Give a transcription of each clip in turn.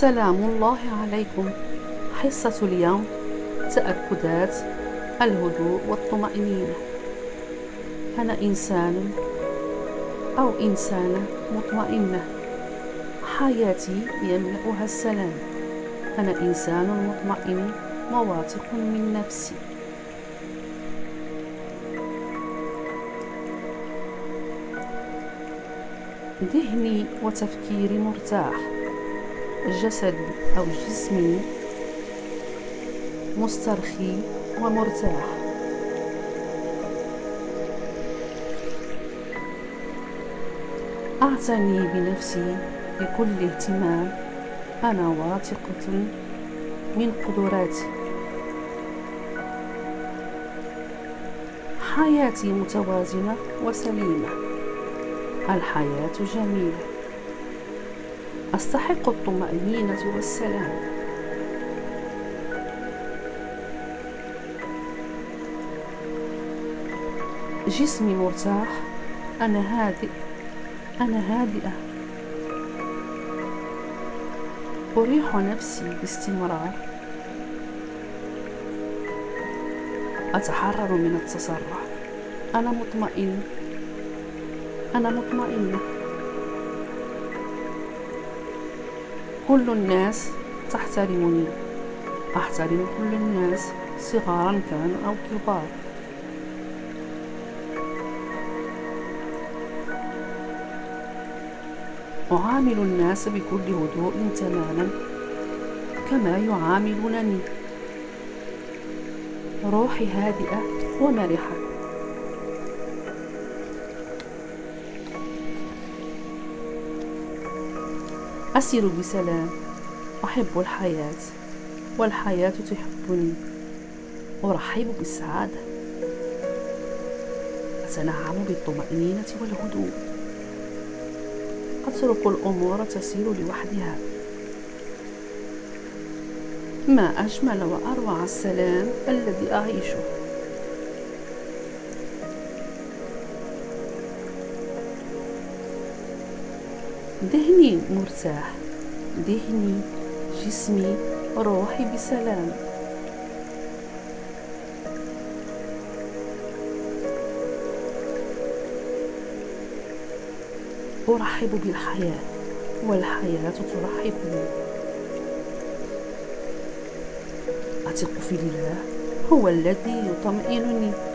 سلام الله عليكم. حصة اليوم تأكدات الهدوء والطمأنينة. أنا إنسان أو إنسانة مطمئنة. حياتي يملأها السلام. أنا إنسان مطمئن وواثق من نفسي. ذهني وتفكيري مرتاح. جسدي أو جسمي مسترخي ومرتاح. أعتني بنفسي بكل اهتمام. أنا واثقة من قدراتي. حياتي متوازنة وسليمة. الحياة جميلة. أستحق الطمأنينة والسلام. جسمي مرتاح أنا هادئ أنا هادئة. أريح نفسي باستمرار. أتحرر من التسرع. أنا مطمئن. أنا مطمئنة. كل الناس تحترمني. أحترم كل الناس صغارا كانوا أو كبار. أعامل الناس بكل هدوء تماما كما يعاملونني. روحي هادئة ومرحة. أسير بسلام. أحب الحياة والحياة تحبني. أرحب بالسعادة. أتنعم بالطمأنينة والهدوء. أترك الأمور تسير لوحدها. ما أجمل وأروع السلام الذي أعيشه. ذهني مرتاح ذهني جسمي روحي بسلام. أرحب بالحياة والحياة ترحب بي أثق في الله هو الذي يطمئنني.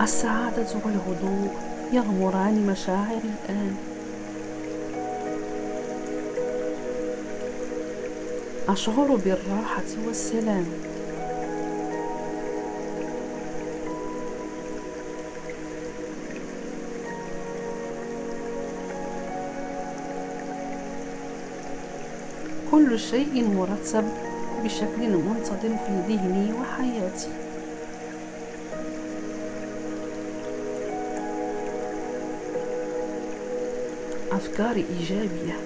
السعادة والهدوء يغمران مشاعري الآن. أشعر بالراحة والسلام. كل شيء مرتب بشكل منتظم في ذهني وحياتي. أفكاري إيجابية.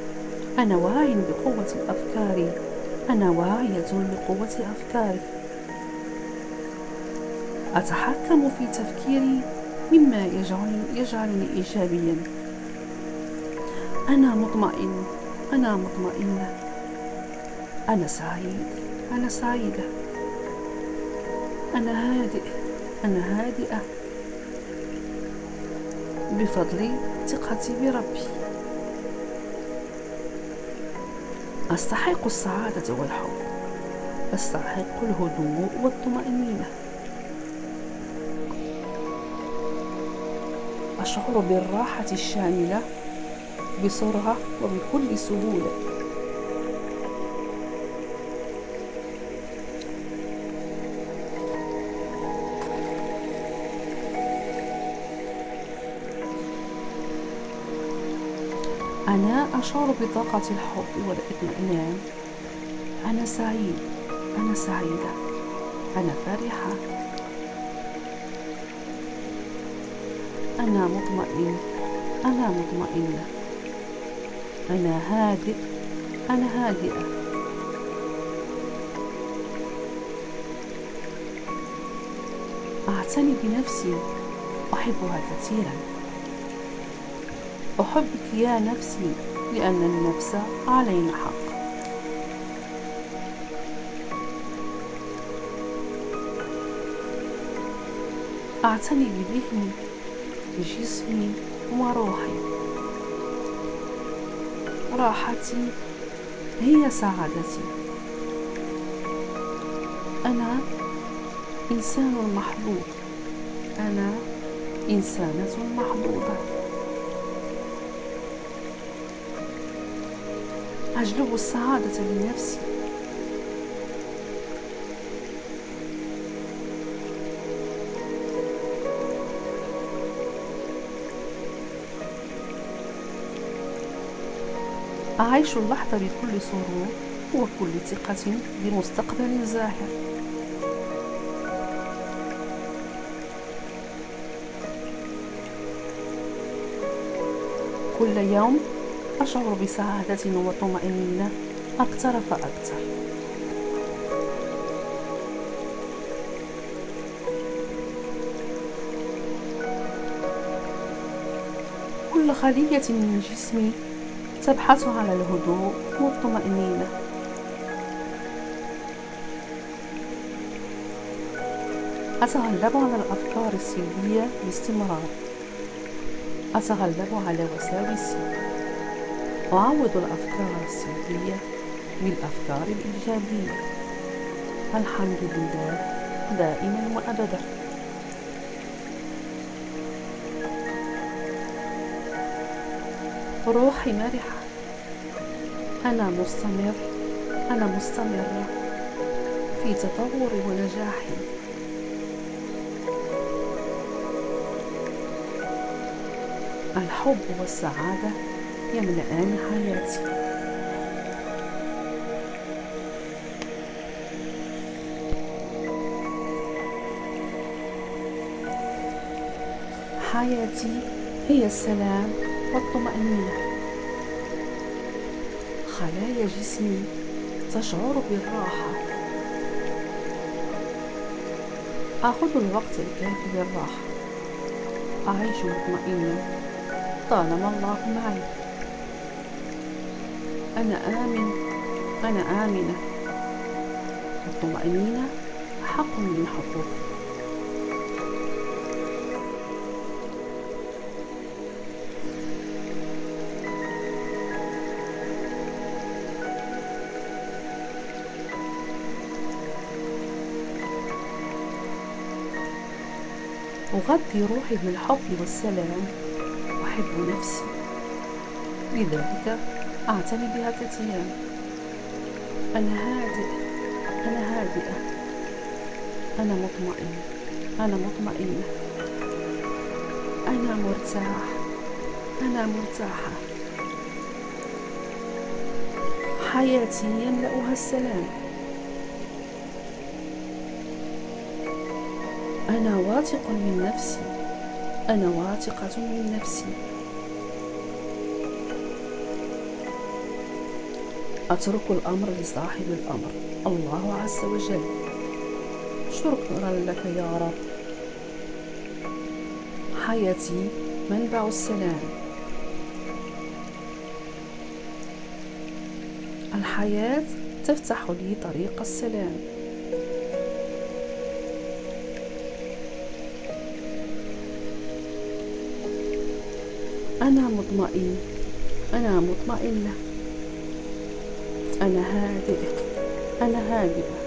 أنا واعي بقوة أفكاري. أنا واعية بقوة أفكاري. أتحكم في تفكيري مما يجعلني, يجعلني إيجابيا. أنا مطمئن. أنا مطمئنة. أنا سعيد. أنا سعيدة. أنا هادئ. أنا هادئة. بفضل ثقتي بربي. أستحق السعادة والحب. أستحق الهدوء والطمأنينة. أشعر بالراحة الشاملة بسرعة وبكل سهولة. أنا أشعر بطاقة الحب والإطمئنان. أنا سعيد. أنا سعيدة. أنا فرحة. أنا مطمئن. أنا مطمئنة. أنا هادئ. أنا هادئة. أعتني بنفسي. أحبها كثيرا. أحبك يا نفسي لأن النفس علينا حق. أعتني بذهني بجسمي وروحي. راحتي هي سعادتي. أنا إنسان محظوظ أنا إنسانة محظوظة أجلب السعادة لنفسي. أعيش اللحظة بكل سرور وكل ثقة بمستقبل زاهر. كل يوم أشعر بسعادة وطمأنينة. أكثر فأكثر. كل خلية من جسمي تبحث على الهدوء والطمأنينة. أتغلب على الأفكار السلبية باستمرار. أتغلب على وساوسي أعوض الأفكار السلبية بالأفكار الإيجابية. الحمد لله دائما وأبدا. روحي مرحة. أنا مستمر. أنا مستمرة في تطوري ونجاحي. الحب والسعادة يملأان حياتي. حياتي هي السلام والطمأنينة. خلايا جسمي تشعر بالراحة. أخذ الوقت الكافي للراحة. أعيش مطمئنا طالما الله معي. أنا آمن. أنا آمنة. الطمأنينة حق من حقوقي أغذي روحي بالحب والسلام. أحب نفسي. لذلك أعتني بها كثيرا. أنا هادئ أنا هادئة. أنا مطمئن أنا مطمئنة. أنا مرتاح أنا مرتاحة. حياتي يملأها السلام. أنا واثق من نفسي. أنا واثقة من نفسي. أترك الأمر لصاحب الأمر. الله عز وجل. شكرا لك يا رب. حياتي منبع السلام. الحياة تفتح لي طريق السلام. أنا مطمئن. أنا مطمئنة. أنا هادئ أنا هادئة.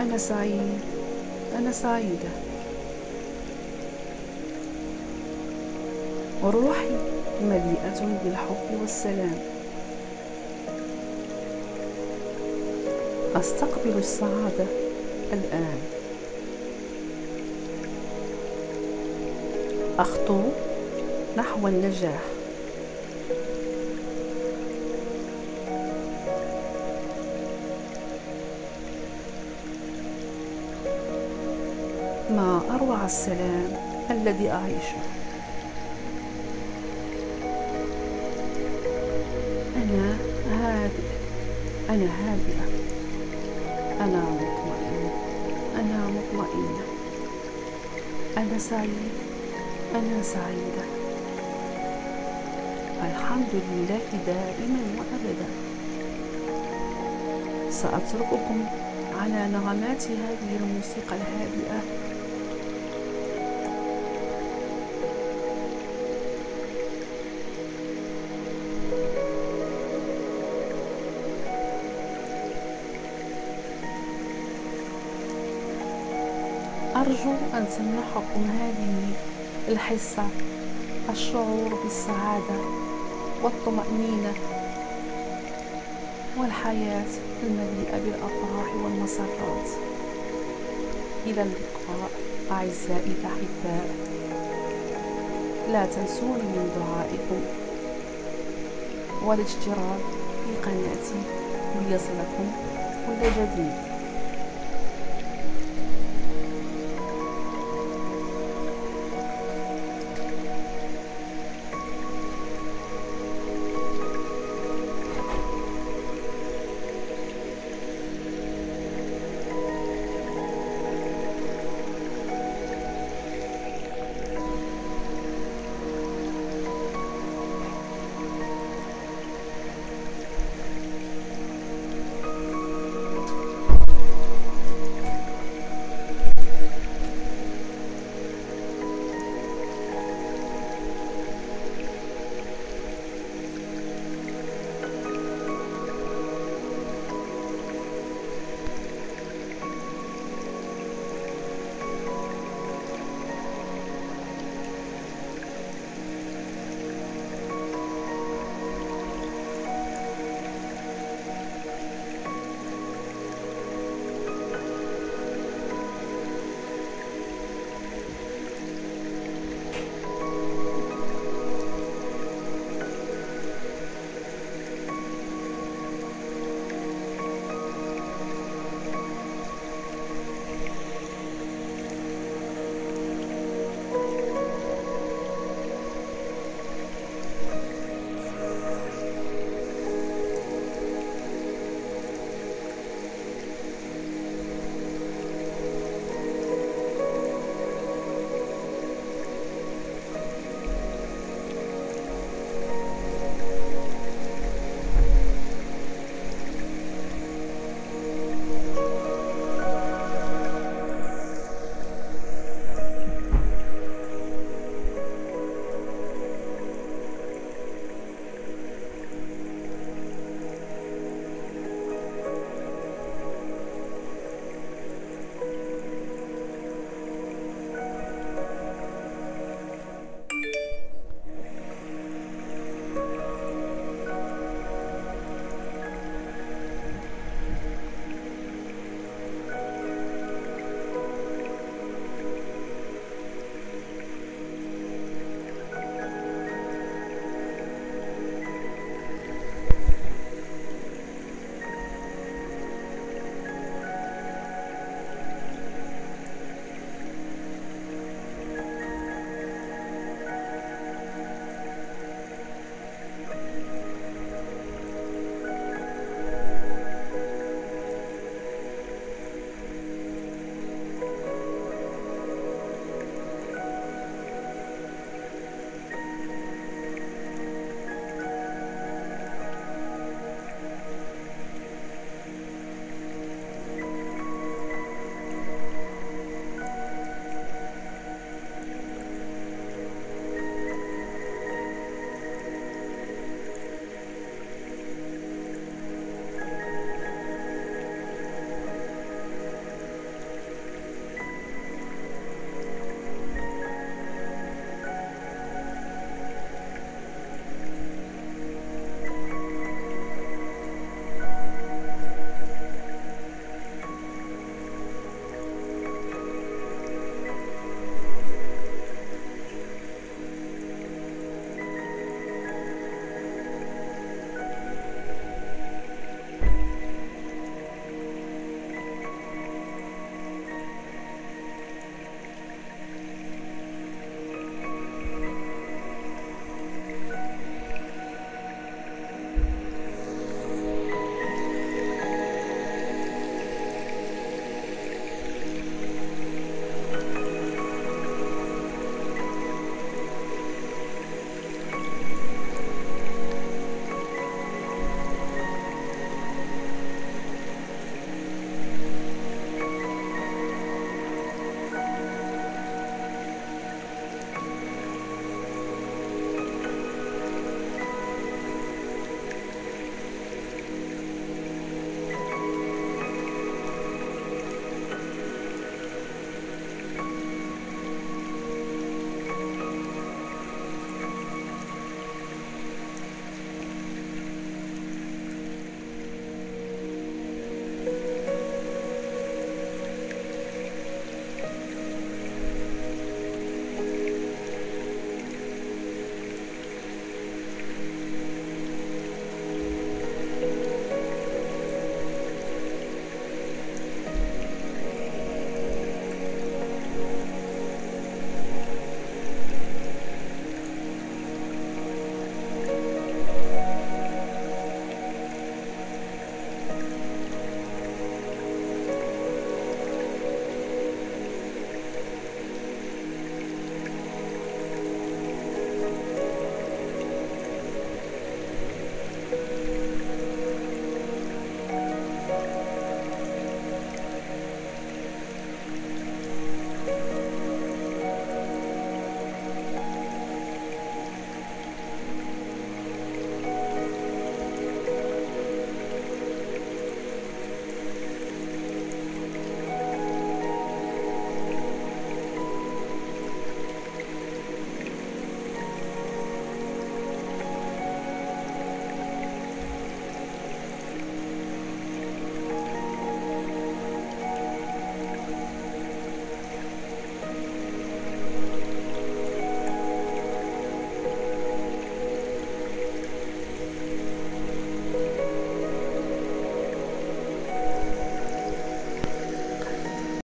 أنا سعيد. أنا سعيدة. وروحي مليئة بالحب والسلام. أستقبل السعادة الآن. أخطو نحو النجاح. ما أروع السلام الذي أعيشه. أنا هادئ أنا هادئة. أنا مطمئنة. أنا مطمئنة. أنا سعيد أنا سعيدة. الحمد لله دائما وأبدا. سأترككم على نغمات هذه الموسيقى الهادئة. أرجو أن تمنحكم هذه الحصة الشعور بالسعادة والطمأنينة والحياة المليئة بالأفراح والمسرات. إلى اللقاء أعزائي الأحباء. لا تنسوني من دعائكم والاشتراك في قناتي ليصلكم كل جديد.